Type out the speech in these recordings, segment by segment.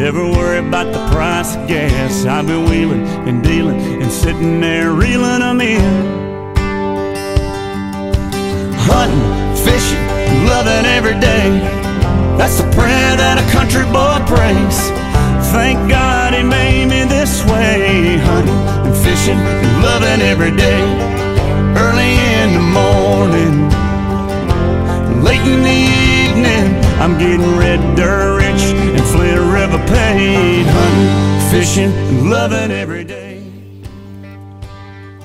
Never worry about the price of gas. I've been wheeling and dealing and sitting there reeling them in. Hunting, fishing, loving every day. That's the prayer that a country boy prays. Thank God he made me this way. Hunting and fishing and loving every day. Early in the morning, late in the evening, I'm getting red fishing, and loving every day.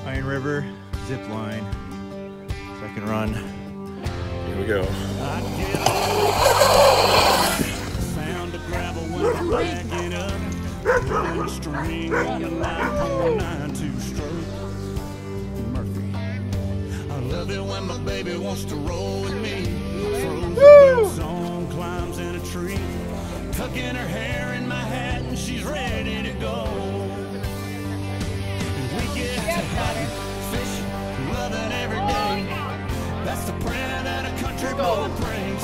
Iron River, zip line, second run. Here we go. Sound of gravel when I'm backing up. Pulling a string on the 9.92 stroke. Murphy. I love it when my baby wants to roll with me. Throws her boots on, climbs in a tree. Tucking her hair in my hat and she's ready to go. We get to hunting, fishing, loving every day. That's the prayer that a country boy prays.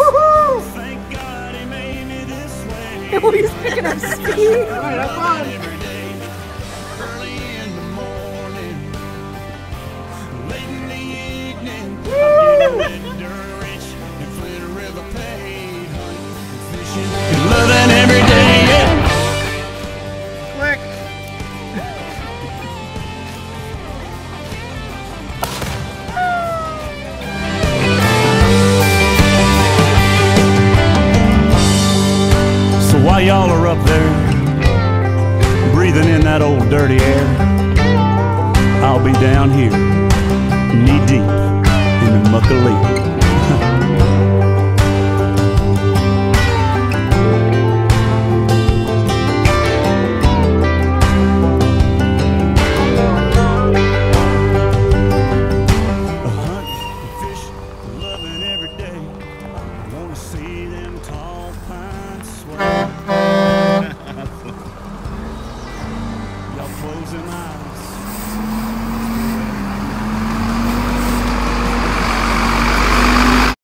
Thank God he made me this way. Oh, he's picking up speed. Every day, early in the morning, late in the evening, I'm getting red rich and Flint River paid, hunting fishing up there, breathing in that old dirty air, I'll be down here, knee deep in the muck